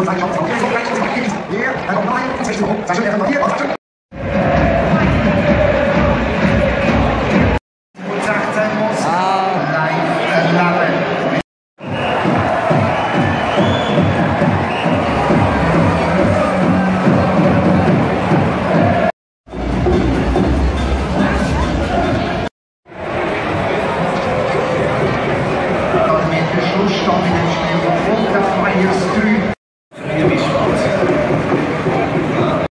我在遥不可及的某个夜晚